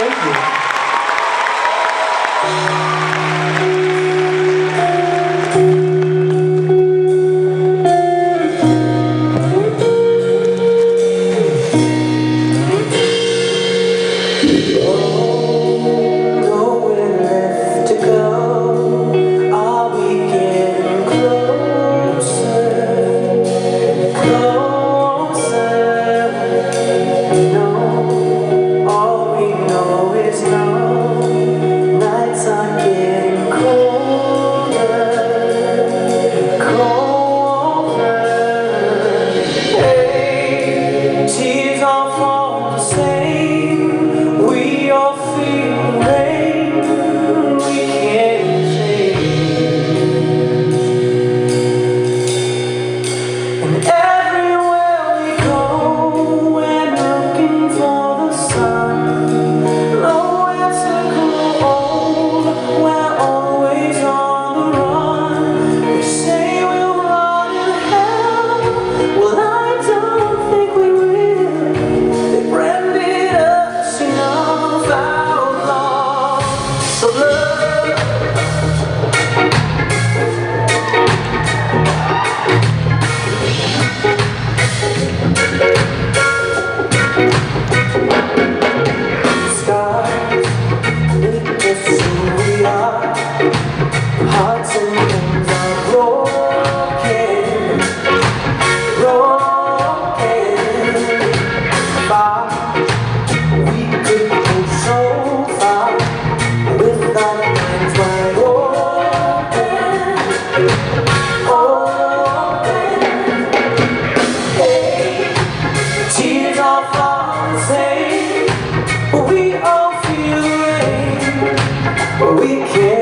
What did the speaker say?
Thank you. We all